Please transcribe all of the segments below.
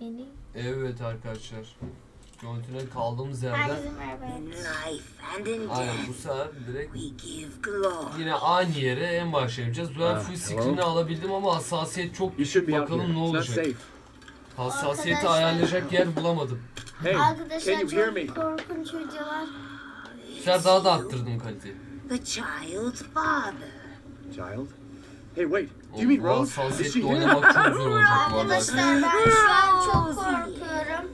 Beni. Evet arkadaşlar. Görüntüne kaldığımız yerden aynen bu sefer direkt yine aynı yere en başa yapacağız. Ben full screen'i alabildim ama hassasiyet çok should düşük. Bakalım ne olacak. safe. Hassasiyeti ayarlayacak yer bulamadım. Hey, can Arkadaşlar you hear me? çok korkunç videolar. Bu sefer daha da arttırdım kaliteyi. The child's father. Child? Hey, wait. Do you mean Rose? Is she here? oynamak çok zor olacak bu arada. Arkadaşlar ben şu an çok korkuyorum.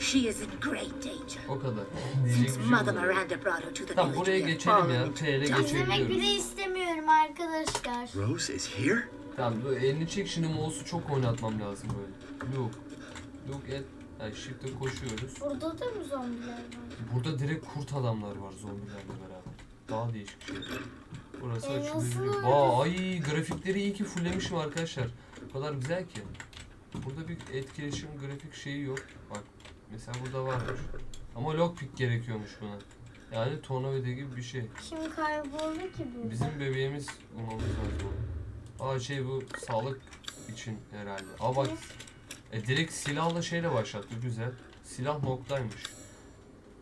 She is in great danger. O kadar. Diyecek bir Since şey Mother yok. Miranda brought her to the Tamam village, buraya we have geçelim fallen ya. into T'le İzlemek geçebiliyoruz. bile istemiyorum arkadaşlar. Rose is here? Tamam bu elini çek şimdi mouse'u çok oynatmam lazım böyle. Look. Look at. Yani shift'e koşuyoruz. Burada da mı zombiler var? Burada direkt kurt adamlar var zombilerle beraber. Daha değişik şey. Burası E, açılıyor. oldu? Aa, ay grafikleri iyi ki fulllemişim arkadaşlar. O kadar güzel ki. Burada bir etkileşim grafik şeyi yok. Bak mesela burada varmış. Ama lockpick gerekiyormuş buna. Yani tornavida gibi bir şey. Kim kayboldu ki bu? Bizim bebeğimiz bulmamız lazım. Aa şey bu sağlık için herhalde. Aa bak e, direkt silahla şeyle başlattı güzel. Silah noktaymış.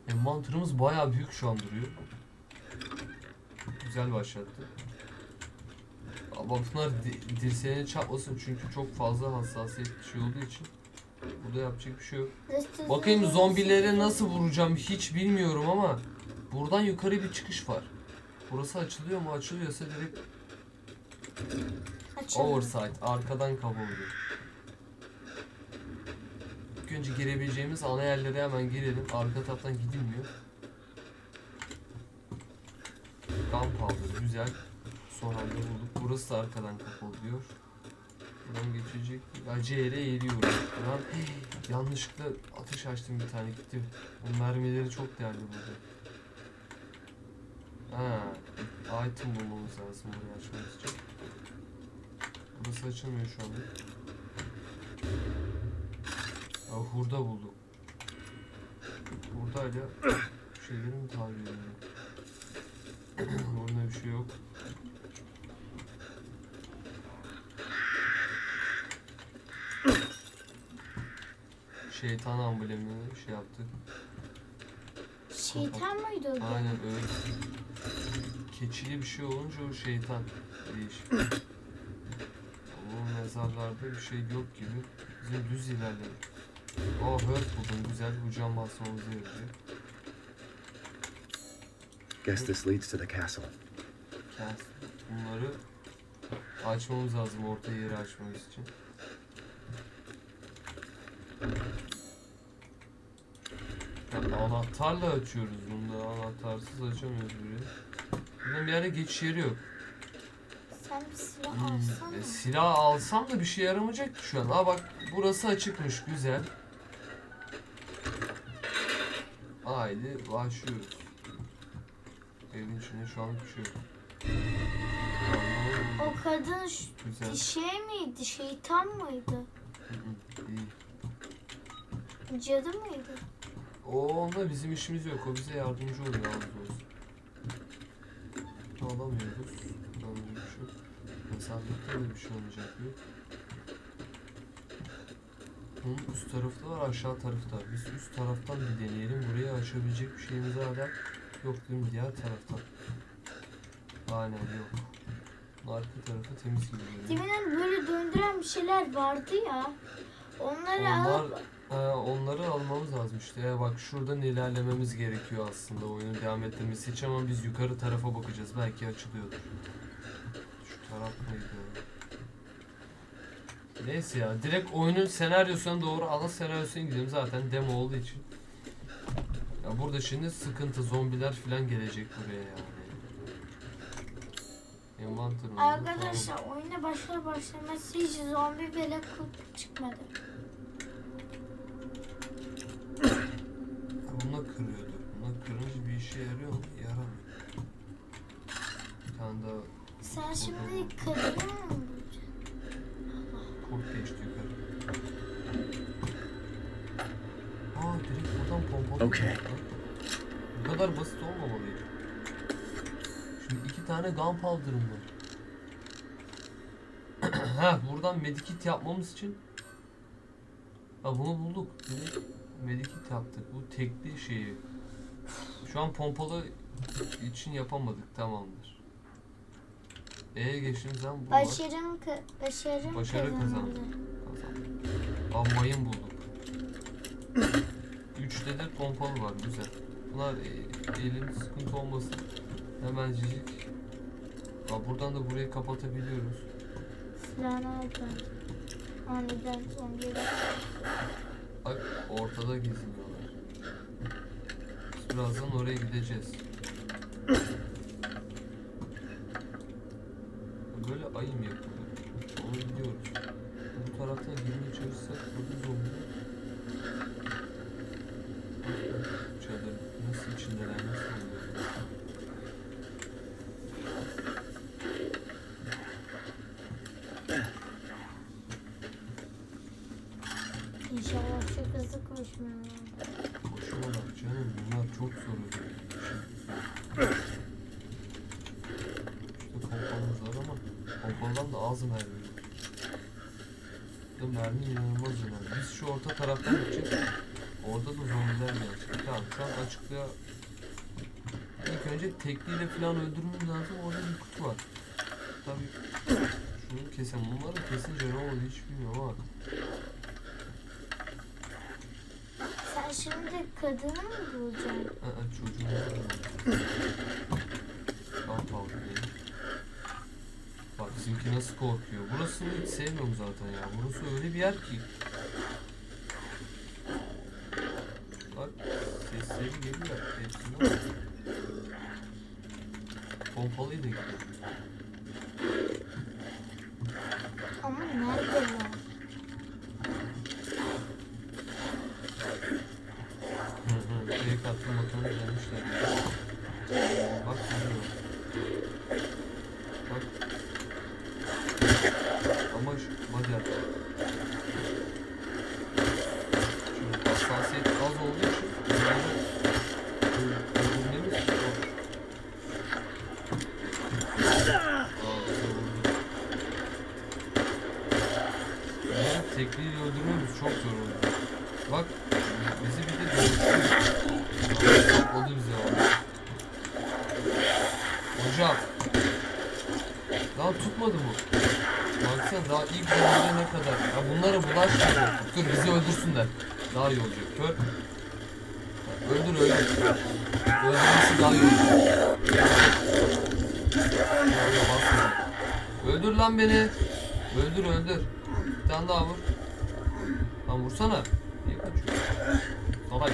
E, mantırımız bayağı büyük şu an duruyor. Güzel başlattı. Ama bunlar di- dirseğine çarpmasın çünkü çok fazla hassasiyet bir şey olduğu için. Burada yapacak bir şey yok. Bakayım zombilere nasıl vuracağım hiç bilmiyorum ama buradan yukarı bir çıkış var. Burası açılıyor mu? Açılıyorsa direkt Açalım. oversight. Arkadan kaba oluyor. İlk önce girebileceğimiz ana yerlere hemen girelim. Arka taraftan gidilmiyor. Gunpowder güzel. Son halde bulduk. Burası da arkadan kapı oluyor. Buradan geçecek. Acele eğiliyorum. Lan yanlışlıkla ateş açtım bir tane gitti. Bu mermileri çok değerli burada. Ha, item bulmamız lazım burayı açmamız için. Burası açılmıyor şu anda. Aa, hurda bulduk. Hurdayla şeyleri mi tahmin ediyorum? Orada bir şey yok. Şeytan amblemini şey yaptık. Şeytan mıydı o? Aynen öyle. Keçili bir şey olunca o şeytan değişik. Bu mezarlarda bir şey yok gibi. Bizim düz ilerledik. Oh hurt buldum güzel bu cam basmamızı yarayacak. Guess this leads to the castle. Kes. Bunları açmamız lazım orta yeri açmamız için. Anahtarla açıyoruz bunu da anahtarsız açamıyoruz burayı. Bunun bir yere geçiş yeri yok. Sen bir silah Hmm, alsana. e, silah alsam da bir şey yaramayacak ki şu an. Aa bak burası açıkmış güzel. Haydi başlıyoruz. Evin içinde şu an. Tamam, O kadın Güzel. şey miydi? Şeytan mıydı? Cadı mıydı? O onunla bizim işimiz yok. O bize yardımcı oluyor az da olsun. Alamıyoruz. Da bir şey. Mesafette de bir şey olmayacak yok. Bunun üst tarafta var aşağı tarafta. Biz üst taraftan bir deneyelim. Buraya açabilecek bir şeyimiz hala yok değil? Diğer taraftan. Aynen yok. Arka tarafı temiz gibi görünüyor. Deminden böyle döndüren bir şeyler vardı ya. Onları Onlar, alıp e, onları almamız lazım işte. Ya bak şuradan ilerlememiz gerekiyor aslında oyunun devam ettirmesi için ama biz yukarı tarafa bakacağız. Belki açılıyordur. Şu taraf mıydı? Neyse ya direkt oyunun senaryosuna doğru ana senaryosuna gidelim zaten demo olduğu için. Ya burada şimdi sıkıntı zombiler falan gelecek buraya yani. Envanterimiz yok, tamam. arkadaşlar oyuna başlar başlamaz hiç zombi bile kurt çıkmadı. Bununla kırıyordu. Bununla kırınca bir işe yarıyor mu? Yaramıyor. Bir tane daha Sen şimdi kadını mı kurt geçti yukarı. Aa direkt buradan yapıyor lan. Bu kadar basit olmamalıydı. Şimdi iki tane gunpowder'ım var. ha buradan medikit yapmamız için Ha bunu bulduk. Medikit yaptık. Bu tekli şeyi. Şu an pompalı için yapamadık. Tamamdır. E'ye geçtiğimiz zaman bu var. Başarım, ka başarım Başarı kazanıldı. kazandık. Kazandık. Aa mayın bulduk. Üçte de pompalı var. Güzel. Bunlar e, elin sıkıntı olmasın. Hemen cicik. Aa, buradan da burayı kapatabiliyoruz. Silahını aldım. Aniden zombiler. Bak ortada geziniyorlar. Biz birazdan oraya gideceğiz. Böyle ayım yapılıyor. Onu biliyoruz. Bu taraftan girmeye çalışsak burada zombi. Nasıl oluyor? İnşallah çok hızlı koşmuyorlar. Koşuyorlar canım bunlar çok zor. İşte pompamız var ama pompadan da az mermi. Bu mermi inanılmaz önemli. Biz şu orta taraftan gideceğiz. Orada da zombiler gelecek. Tamam şu an açıklığa İlk önce tekliyle falan öldürmemiz lazım. Orada bir kutu var. Tabii şunu kesem. Bunları kesince ne olur hiç bilmiyorum ama. Sen şimdi kadını mı bulacaksın? Aa, çocuğum. Al kaldı benim. Bak bizimki nasıl korkuyor. Burasını hiç sevmiyorum zaten ya. Burası öyle bir yer ki. Bak sesleri geliyor hepsinden. política. Tutmadı bu. Baksana daha ilk bölümde ne kadar. Ya bunlara bulaşmıyor. Dur bizi öldürsünler. Daha iyi olacak. Kör. Öldür öldür. Öldürmesi daha iyi olacak. Öldür lan beni. Öldür öldür. Bir tane daha vur. Lan vursana. Niye kaçıyorsun? Salak.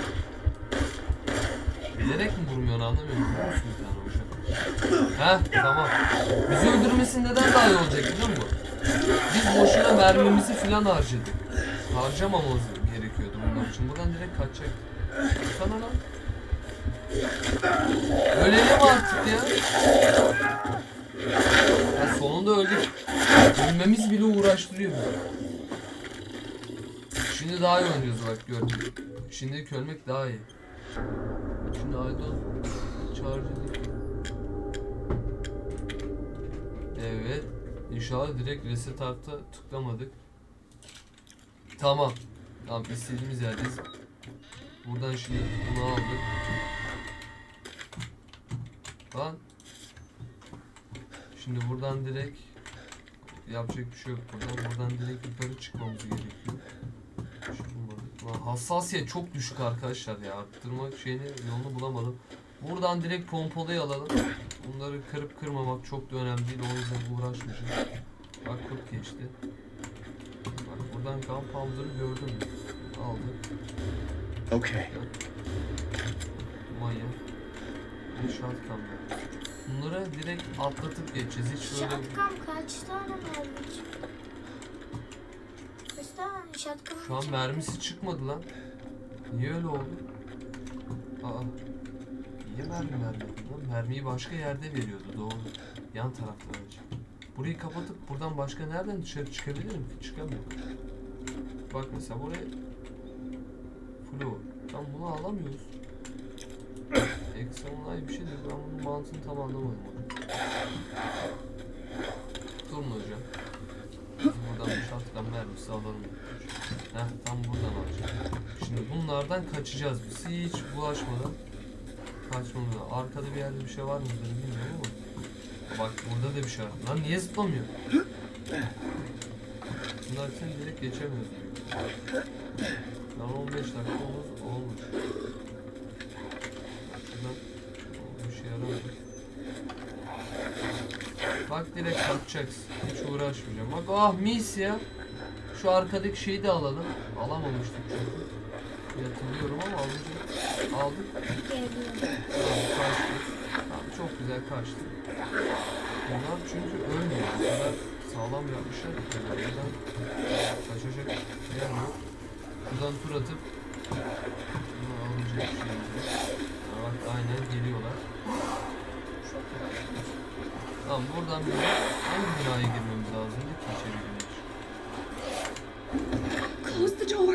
Bilerek mi vurmuyorsun anlamıyorum. Vurur musun bir tane Heh tamam. Bizi öldürmesi neden daha iyi olacak biliyor musun? Biz boşuna mermimizi filan harcadık. Harcamamamız gerekiyordu bunlar için. Buradan direkt kaçacak. Sana lan. Ölelim artık ya. ya sonunda öldük. Ölmemiz bile uğraştırıyor bizi. Şimdi daha iyi oynuyoruz bak gördüm. Şimdiki ölmek daha iyi. Şimdi Aydon charge'ı Evet. İnşallah direkt reset artta tıklamadık. Tamam. Tamam istediğimiz yerdeyiz. Buradan şimdi bunu aldık. Lan. Şimdi buradan direkt yapacak bir şey yok buradan. Buradan direkt yukarı çıkmamız gerekiyor. Lan hassasiyet çok düşük arkadaşlar ya. Arttırma şeyini yolunu bulamadım. Buradan direkt pompalıyı alalım. Bunları kırıp kırmamak çok da önemli değil. O yüzden uğraşmışım. Bak kurt geçti. Bak buradan kan powder'ı gördün mü? Aldık. Okay. Maya. Shotgun var. Bunları direkt atlatıp geçeceğiz. Hiç böyle... Şatkam kaç tane mermi çıktı? Kaç tane şatkam Şu an mermisi çıkmadı lan. Niye öyle oldu? Aa. Niye mermi vermedi lan? Mermiyi başka yerde veriyordu doğru. Yan tarafta verecek. Burayı kapatıp buradan başka nereden dışarı çıkabilir mi? Çıkamıyor. Bak mesela buraya Flow. Tam bunu alamıyoruz. Examinay bir şey diyor. Ben bunun mantığını tam anlamadım. Durun hocam. Buradan bir shotgun mermisi alalım. Heh, tam buradan alacağım. Şimdi bunlardan kaçacağız biz. Hiç bulaşmadan lazım. Arkada bir yerde bir şey var mıdır bilmiyorum ama. Bak burada da bir şey var. Lan niye zıplamıyor? Bunlar için direkt geçemiyoruz. Lan 15 dakika olmuş. olmuş. Şuradan bir şey yaramıyor. Bak direkt kaçacaksın. Hiç uğraşmayacağım. Bak ah mis ya. Şu arkadaki şeyi de alalım. Alamamıştık çünkü. Bir Hatırlıyorum ama alınca aldık. Geliyor. Tamam. Tamam çok güzel kaçtı. Bunlar çünkü ölmüyor. Bu kadar sağlam yapmışlar. Buradan kaçacak yer yok. Buradan tur atıp bunu alınacak şey Bak aynen geliyorlar. Tamam buradan bir hangi binaya girmemiz lazımdı ki içeri girmek? Close the door,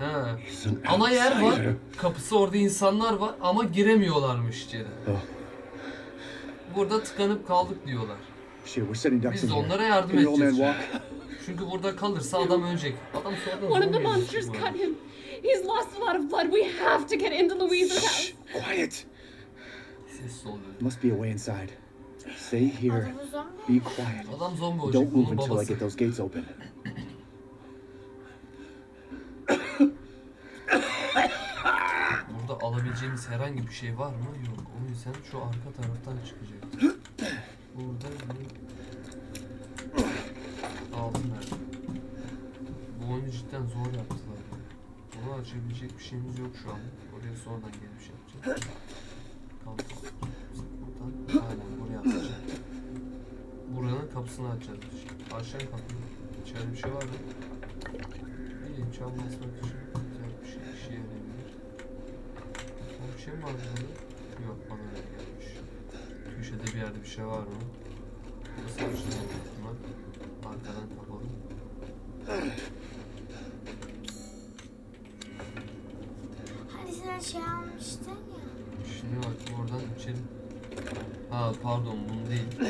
Ha. Ana yer var. Kapısı orada insanlar var ama giremiyorlarmış içeri. Oh, Burada tıkanıp kaldık diyorlar. ducks Biz de onlara yardım edeceğiz. Çünkü burada kalırsa adam ölecek. Adam sonradan One of the monsters cut him. He's lost a lot of blood. We have to get into Louise's house. Shh, quiet. Sessiz ol dedi. Must be a way inside. Stay here. Be quiet. Adam zombi olacak. Don't move until I get those gates open. Burada alabileceğimiz herhangi bir şey var mı? Yok. O yüzden şu arka taraftan çıkacak. Burada bir... Altın nerede? Bu oyunu cidden zor yaptılar. Onu açabilecek bir şeyimiz yok şu an. Oraya sonradan gelip şey yapacağız. Kalk. Buradan aynen buraya atacağız. Buranın kapısını açacağız. Aşağı kapı. İçeride bir şey var mı? İyi, çam basmak için güzel bir şey, işe yarayabilir. Son bir şey mi var burada? Yok, bana öyle gelmiş. Köşede bir yerde bir şey var mı? Açılıyor büyük ihtimal. Arkadan kapalı. Hani sen şey almıştın ya. Şimdi bak oradan içeri... Ha pardon bunu değil.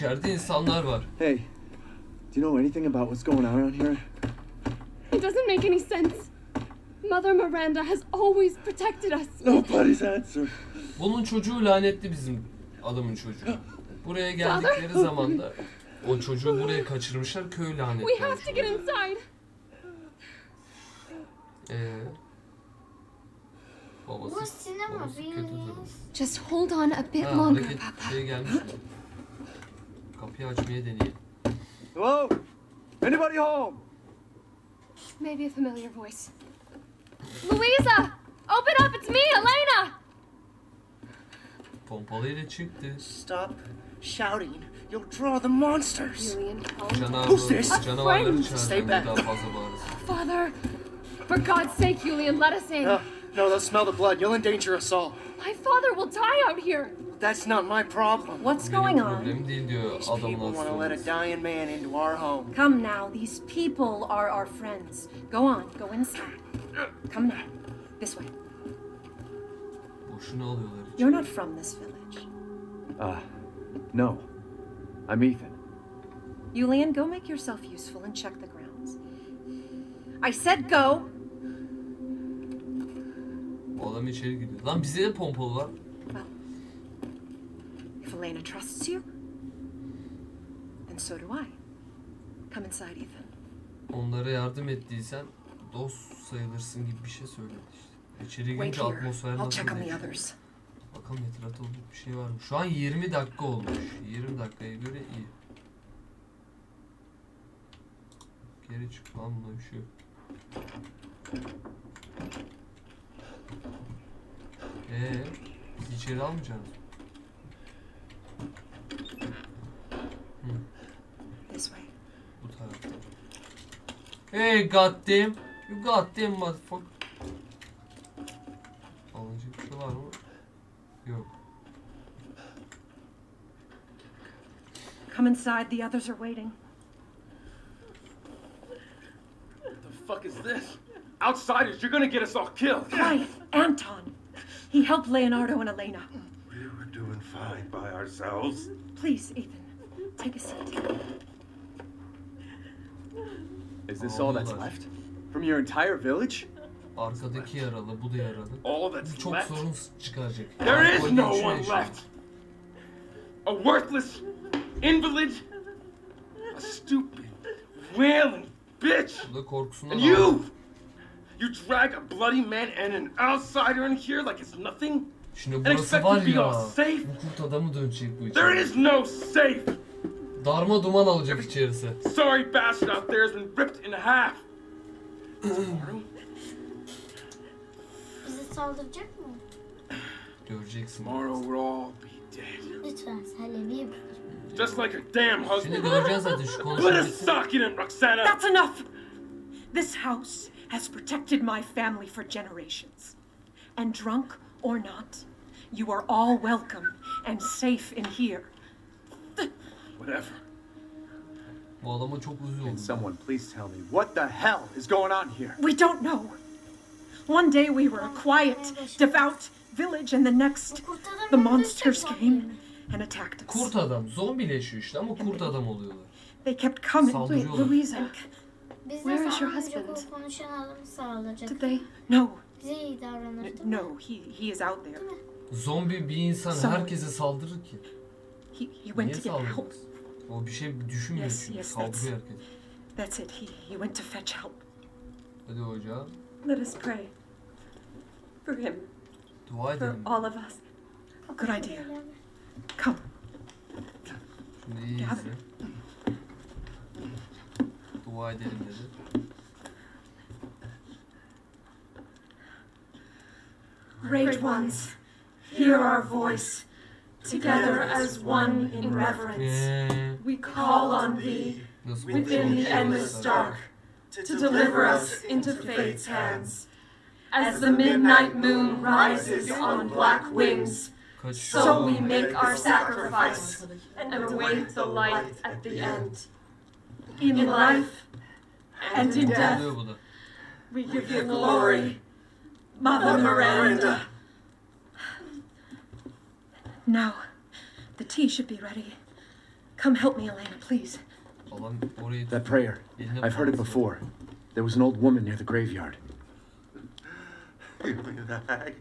İçeride insanlar var. Hey, do you know anything about what's going on around here? It doesn't make any sense. Mother Miranda has always protected us. Nobody's answer. Bunun çocuğu lanetli bizim adamın çocuğu. Buraya geldikleri zaman da o çocuğu buraya kaçırmışlar köy lanetli. We have to get inside. Ee, babası, babası kötü durumda. Just hold on a bit Ha, longer, Papa. şey gelmiş mi? Kapıyı açmaya deneyelim. Hello? Anybody home? Maybe a familiar voice. Louisa! Open up, it's me, Elena! Pompalıyla çıktı. Stop shouting. You'll draw the monsters. Julian, Canavar, Who's this? canavarları Friend. Stay back. daha fazla bağırırsın. Father, for God's sake, Julian, let us in. No, no, they'll smell the blood. You'll endanger us all. My father will die out here. That's not my problem. What's going on? problemim These people want to let a dying man into our home. Come now, these people are our friends. Go on, go inside. Come now. This way. Boşuna alıyorlar içeri. You're not from this village. Uh, no. I'm Ethan. Julian, go make yourself useful and check the grounds. I said go! Bu adam içeri gidiyor. Lan bize de pompalı var. Elena trusts you, then so do I. Come inside, Ethan. Onlara yardım ettiysen dost sayılırsın gibi bir şey söyledi işte. İçeri girince atmosfer nasıl değişiyor? Bakalım etrafta bir şey var mı? Şu an 20 dakika olmuş. 20 dakikaya göre iyi. Geri çık lan bunda bir şey yok. Eee biz içeri almayacağız. This way. Bu tarafta. Hey goddamn. You goddamn motherfucker. Alınacak bir şey var mı? Yok. Come inside. The others are waiting. What the fuck is this? Outsiders, you're gonna get us all killed. Quiet, Anton. He helped Leonardo and Elena. We were doing fine by ourselves. Please, Ethan, take a seat. Is this all that's Aldılar. left? From your entire village? Arkadaki yaralı, bu da yaralı. All Bu that's çok left. sorun çıkaracak. There is Alkolün no one yaşıyor. left. A worthless invalid, a stupid, wailing bitch, Bu da korkusundan and you. You drag a bloody man and an outsider in here like it's nothing. Şimdi And burası expect var to be ya. all safe. Bu kurt adamı dönecek bu There içeri. is no safe. Darma duman alacak içerisi. Sorry bastard out there has been ripped in half. Tomorrow, Bize saldıracak mı? Göreceksin. tomorrow we'll all be dead. Lütfen Salem'i yap. Just like her damn Şimdi husband. göreceksin zaten şu Put a konuşmayı. sock in him, Roxana. That's enough! This house has protected my family for generations. And drunk or not, you are all welcome and safe in here. Whatever. Bu adama çok Can someone please tell me what the hell is going on here? We don't know. One day we were a quiet, devout village, and the next, Bu kurt adam the monsters came and attacked us. Kurt adam. Zombileşiyor işte ama kurt adam oluyorlar. They kept coming. Saldırıyorlar. Louisa, Where is your husband? o konuşan adamı saldıracak. did they? No. Bize iyi davranır değil mi? No, he, he is out there. Zombi bir insan ol. herkese saldırır ki. He, he went Niye to get help. saldırmaz? O bir şey düşünmüyor Yes, çünkü. yes, Saldırıyor herkes. That's it. He, he went to fetch help. Hadi hocam. Let us pray. For him, Dua for edelim. all of us. Good idea. Come. Şimdi iyi izle. Dua edelim dedi. Great ones, hear our voice. Together as one in reverence, we call on thee within the endless dark to deliver us into fate's hands. As the midnight moon rises on black wings, so we make our sacrifice and await the light at the end. In life and in death, Oluyor bu da. we give you glory, Mother Miranda. Now, the tea should be ready. Come help me, Elena, please. That prayer. I've heard it before. There was an old woman near the graveyard. Give me the hag.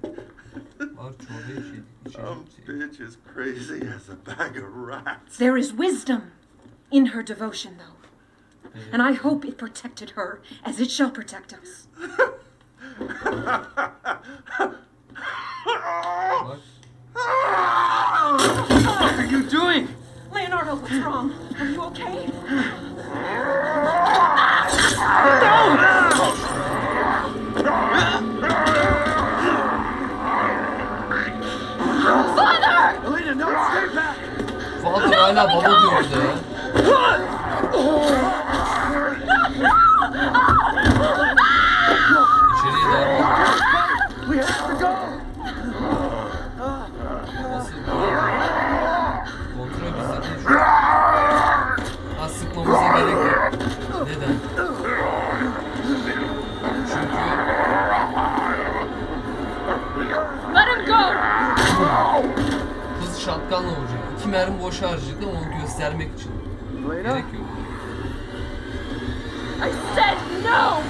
Var çorba içi. içi Some bitch is crazy as a bag of rats. There is wisdom in her devotion, though. And I hope it protected her as it shall protect us. Bak. What are you doing? Leonardo, what's wrong? Are you okay? no! Father! Elena, no, stay back! Fatih hala baba diyor boş harcadı onu göstermek için. Gerek yok. I said no!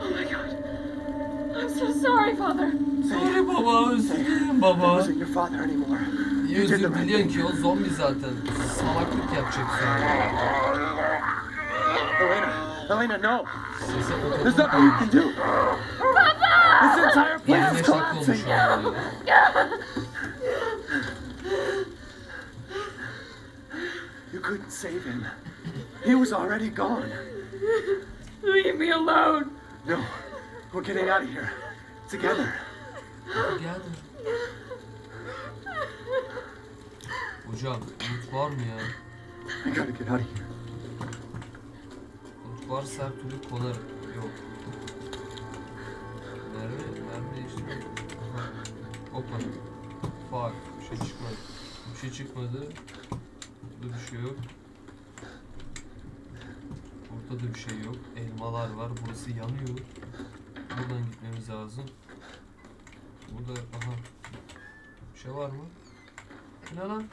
Oh my god. I'm so sorry, Father. Sorry baba. wasn't your father anymore. Niye özür diliyorsun ki o zombi zaten. Salaklık yapacak. Elena, Elena, no. There's nothing you can do. This entire place 25 is dakika olmuş collapsing. You couldn't save him. He was already gone. Leave me alone. No, we're getting out of here. Together. Geldi. Hocam umut var mı ya? I gotta get out of here. Umut varsa her türlü konar. Yok. Merve, merve değiştirme. Aha. Hoppa. Fuck. Bir şey çıkmadı. Bir şey çıkmadı. Burada bir şey yok. Burada da bir şey yok. Elmalar var. Burası yanıyor. Buradan gitmemiz lazım. Burada aha. Bir şey var mı? Ne lan?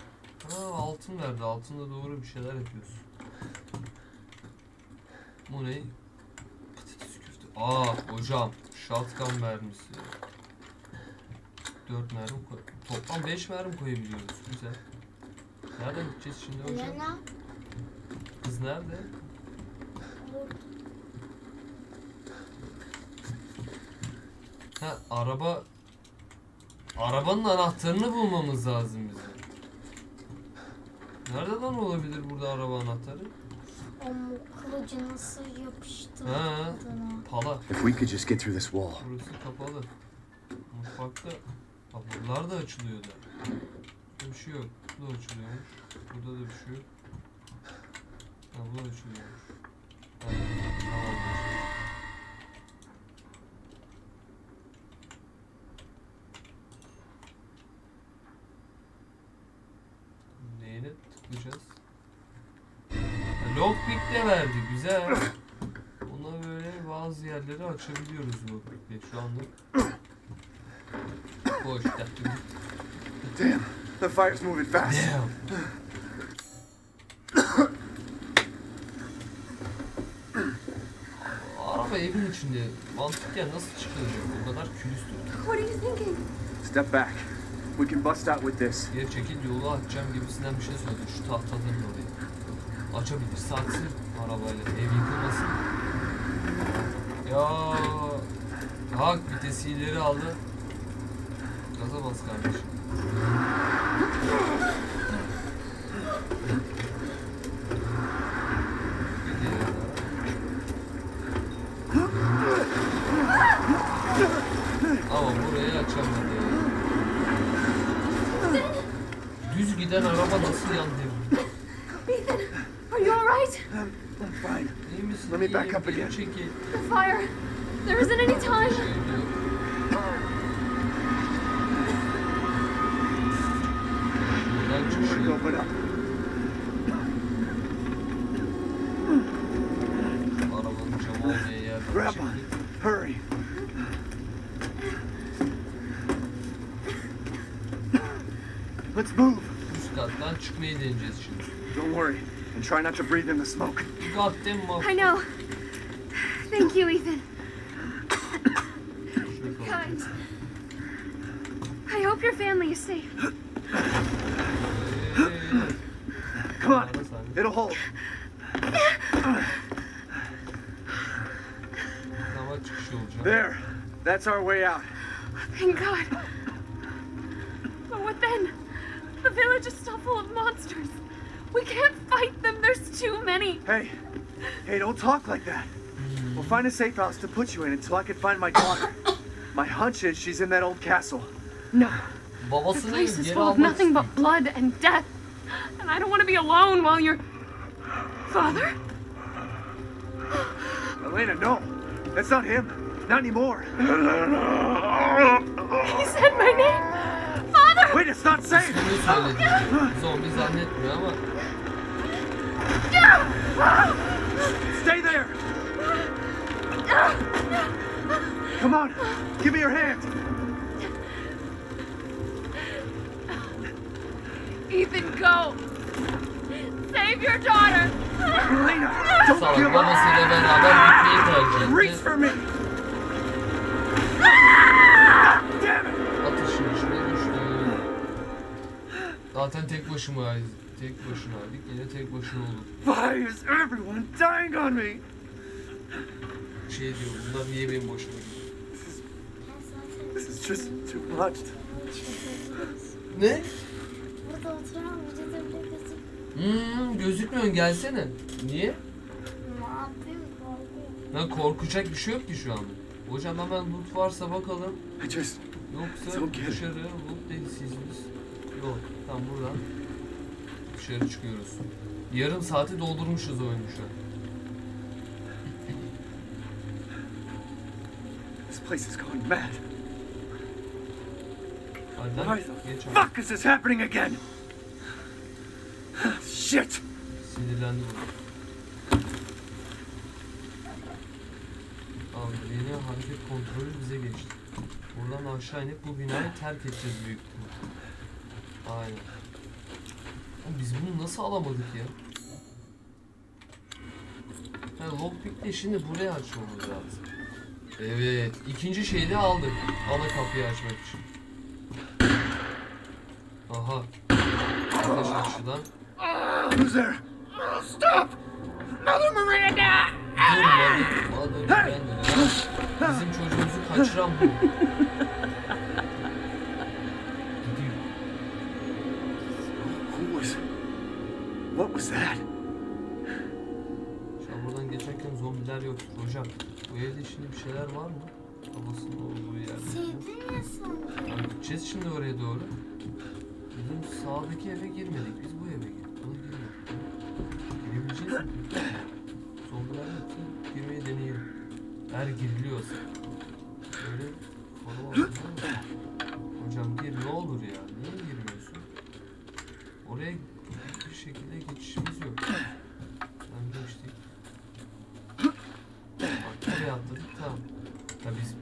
Ha altın verdi. Altında doğru bir şeyler yapıyoruz. Bu ne? Aa hocam. Shotgun mermisi. 4 mermi koy. Toplam 5 mermi koyabiliyoruz. Güzel. Nereden gideceğiz şimdi hocam? Elena. Kız nerede? Ha araba Arabanın anahtarını bulmamız lazım bizim. Nerede lan olabilir burada araba anahtarı? Kılıcı nasıl yapıştı Ha. Pala. If we could just get through this wall. Burası kapalı. Mutfakta kapılar da açılıyor da. Burada bir şey yok. Bu da açılıyormuş. Burada da bir şey yok. Ha bu da açılıyormuş. Ha, tamam. Açabiliyoruz lockpick'le şu anlık. Boş dakika. Damn, the fire's moving fast. Damn. Araba evin içinde mantıken nasıl çıkılacak? O kadar külüstür. What are you thinking? Step back. We can bust out with this. Geri çekil yolu açacağım gibisinden bir şey söyledi. Şu tahtaların orayı. Açabilirse açsın arabayla. Ev yıkılmasın. Ya Hak vitesi ileri aldı. Gaza bas kardeşim. Ama burayı açamadı. Düz giden araba nasıl yandı? Ethan, are you alright? I'm fine. İyi misin? Let me back İyiyim, up again. geri Çekil. The fire. There isn't any time. Şey yok. Buradan çıkış Quick, yok. open up. Arabanın camı olmaya yer. var. Grab Şimdi on. Hurry. Let's move. üst kattan çıkmayı deneyeceğiz şimdi. Don't worry. And try not to breathe in the smoke. Goddamn muff. I know. Thank you, Ethan. Şuraya kalın. Kind. I hope your family is safe. Come on. It'll hold. Hava çıkışı olacak. There. That's our way out. Thank God. But what then? The village is still full of monsters. We can't fight them. There's too many. Hey. Hey, don't talk like that. We'll find a safe house to put you in until I can find my daughter. My hunch is she's in that old castle. No. The Babasını place is full of nothing but blood and death. And I don't want to be alone while you're. Father? Elena, no. That's not him. Not anymore. He said my name. Father! Wait, it's not safe. Bunu söyledi. Zombi zannetmiyor ama your hand. Ethan, go! Save your daughter! Elena, don't gitmeyi tercih Reach for me. Damn it. Atışın içine düştü. Zaten tek başıma tek başınaydık. Yine tek başına olduk. Why is everyone dying on me? Şey diyor bunlar niye benim başıma gidiyor? Just too much. Ne? Burada oturan bile gözük. Hmm, gözükmüyorsun gelsene. Niye? Ne yapayım korkuyorum. Lan korkacak bir şey yok ki şu anda. Hocam hemen loot varsa bakalım. I just Yoksa Çok iyi. dışarı loot değilsiniz biz. Yok. Tam buradan dışarı çıkıyoruz. Yarım saati doldurmuşuz oyunu şu an. this place is going mad. Why the fuck is this happening again? Shit! Sinirlendi bu. Abi yeni hareket kontrolü bize geçti. Buradan aşağı inip bu binayı terk edeceğiz büyük ihtimal. Aynen. Oğlum biz bunu nasıl alamadık ya? Ha, lockpick de şimdi buraya açmamız lazım. Evet. ikinci şeyi de aldık. Ana kapıyı açmak için. Aha. Açıdan. Who's there? Stop! Mother Miranda! Miranda. Bizim çocuğumuzu kaçıran bu. Gidiyor. Who was. What was that? Şu an buradan geçerken zombiler yok. Hocam bu evde şimdi bir şeyler var mı? Babasının olduğu yerde. Sevdin ya sen. Gideceğiz şimdi oraya doğru. Sağdaki eve girmedik. Biz bu eve girdik. Buna girmedik. Girebileceğiz mi? Zombiler yoksa girmeyi deneyelim. Eğer giriliyorsa. Böyle konu mi? Hocam gir ne olur ya. Niye girmiyorsun? Oraya bir şekilde geçişimiz yok. Ben geçtik. Bak buraya atladık tamam. Ya biz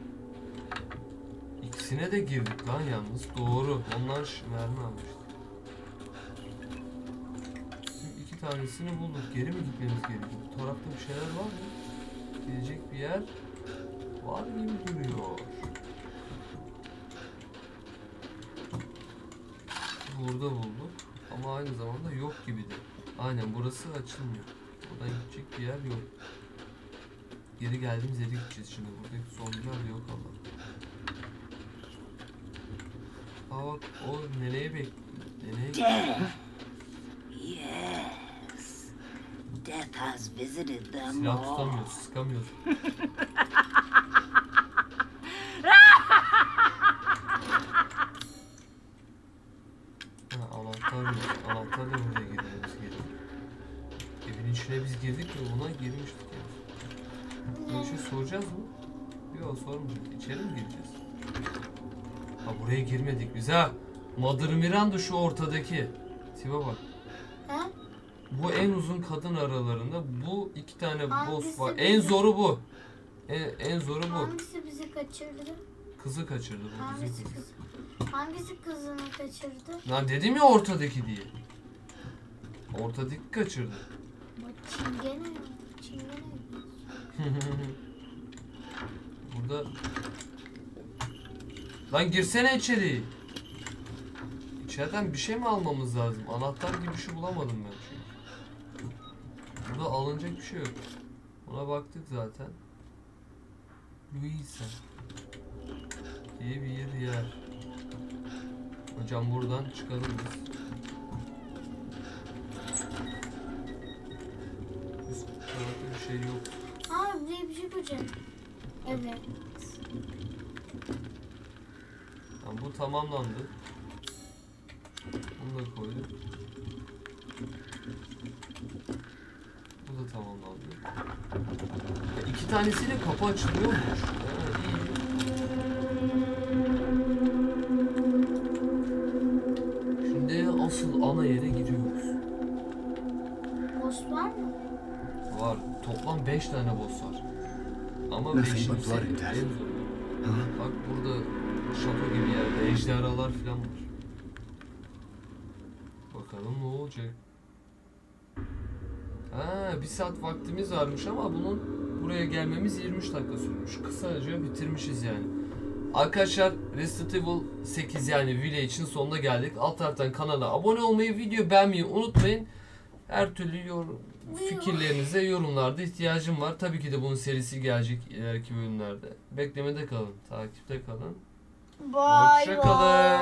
İkisine de girdik lan yalnız. Doğru. Onlar mermi almıştı. Tanesini bulduk. Geri mi gitmemiz gerekiyor? Bu tarafta bir şeyler var mı? Gidecek bir yer var gibi duruyor. Burada bulduk. Ama aynı zamanda yok gibi de. Aynen burası açılmıyor. Buradan gidecek bir yer yok. Geri geldiğimiz yere gideceğiz şimdi. Buradaki zombiler yok Allah. Aa bak o neneye bek... Neneye... Death. Yes. Death has visited them Silah tutamıyoruz, sıkamıyoruz. Anahtar buraya girmemiz gerekiyor. Evin içine biz girdik ve ona girmiştik. Böyle bir şey soracağız mı? Yok sormayacağız. İçeri mi gireceğiz? Ha buraya girmedik biz ha. Mother Miranda şu ortadaki. Tipe bak. Bu en uzun kadın aralarında. Bu iki tane boss Hangisi var. bizi- En zoru bu. En, en zoru bu. Hangisi bizi kaçırdı? Kızı kaçırdı bu bizim Hangisi kız. kız? Hangisi kızını kaçırdı? Lan dedim ya ortadaki diye. Ortadaki kaçırdı. Bu çingene. Çingene. Burada Lan girsene içeri. İçeriden bir şey mi almamız lazım? Anahtar gibi bir şey bulamadım ben. Burada alınacak bir şey yok. Ona baktık zaten. Luisa diye bir yer. Hocam buradan çıkalım biz. Üst tarafta bir şey yok. Aa buraya bir şey bulacağım. Evet. Tamam, bu tamamlandı. Bunu da koyduk. Bu da tamamlandı. Ya iki tanesiyle kapı açılıyormuş. Ha, iyi. Şimdi asıl ana yere gidiyoruz. Boss var mı? Var. Toplam 5 tane boss var. Ama Nothing but blood and death. Bak burada şato gibi yerde ejderhalar falan var. Bakalım ne olacak. Bir saat vaktimiz varmış ama bunun buraya gelmemiz 23 dakika sürmüş. Kısaca bitirmişiz yani. Arkadaşlar Resident Evil 8 yani Village'in sonuna geldik. Alt taraftan kanala abone olmayı, video beğenmeyi unutmayın. Her türlü yorum, fikirlerinize yorumlarda ihtiyacım var. Tabii ki de bunun serisi gelecek ileriki bölümlerde. Beklemede kalın, takipte kalın. Bay Hoşça kalın. bay.